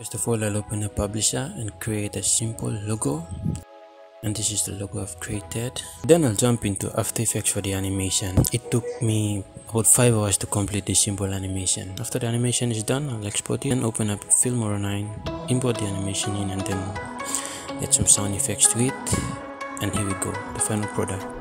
First of all, I'll open a publisher and create a simple logo. And this is the logo I've created. Then I'll jump into After Effects for the animation. It took me about 5 hours to complete this simple animation. After the animation is done, I'll export it and open up Filmora 9, import the animation in and then add some sound effects to it. And here we go, the final product.